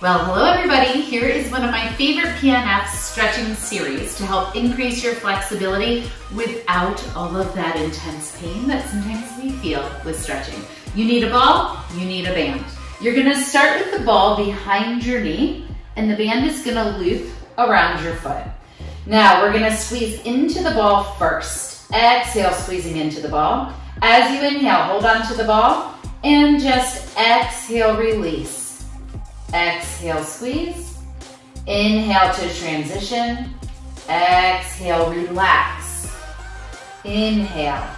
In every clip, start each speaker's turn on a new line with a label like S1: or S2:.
S1: Well, hello everybody. Here is one of my favorite PNF stretching series to help increase your flexibility without all of that intense pain that sometimes we feel with stretching. You need a ball, you need a band. You're gonna start with the ball behind your knee and the band is gonna loop around your foot. Now we're gonna squeeze into the ball first. Exhale, squeezing into the ball. As you inhale, hold on to the ball and just exhale, release. Exhale, squeeze. Inhale to transition. Exhale, relax. Inhale.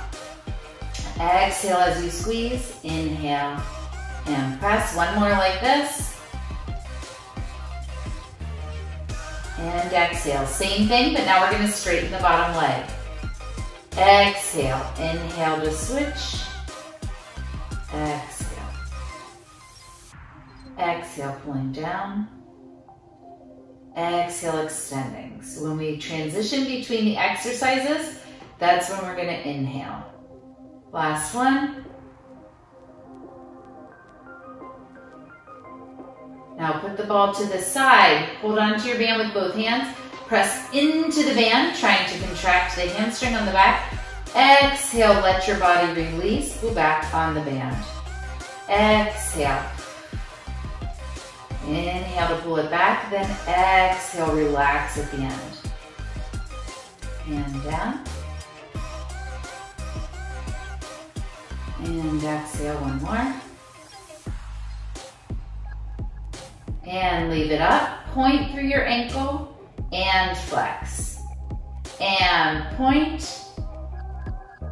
S1: Exhale as you squeeze. Inhale and press. One more like this. And exhale. Same thing, but now we're going to straighten the bottom leg. Exhale. Inhale to switch. Exhale, pulling down. Exhale, extending. So when we transition between the exercises, that's when we're gonna inhale. Last one. Now put the ball to the side. Hold on to your band with both hands. Press into the band, trying to contract the hamstring on the back. Exhale, let your body release. Go back on the band. Exhale. Inhale to pull it back, then exhale, relax at the end. Hand down. And exhale one more. And leave it up. Point through your ankle and flex. And point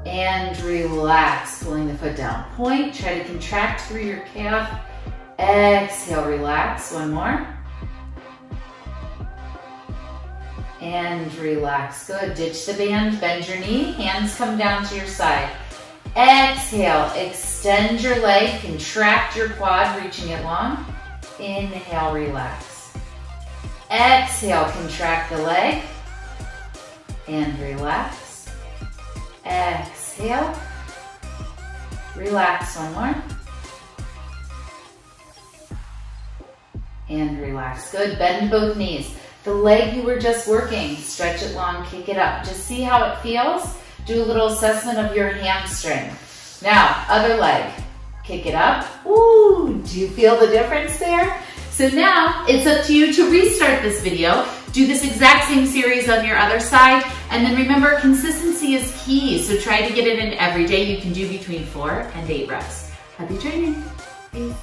S1: and relax, pulling the foot down. Point, try to contract through your calf Exhale, relax. One more. And relax. Good. Ditch the band, bend your knee, hands come down to your side. Exhale, extend your leg, contract your quad, reaching it long. Inhale, relax. Exhale, contract the leg and relax. Exhale, relax one more. And relax. Good, bend both knees. The leg you were just working, stretch it long, kick it up. Just see how it feels. Do a little assessment of your hamstring. Now, other leg, kick it up. Ooh, do you feel the difference there? So now it's up to you to restart this video. Do this exact same series on your other side. And then remember, consistency is key. So try to get it in every day. You can do between four and eight reps. Happy training. Peace.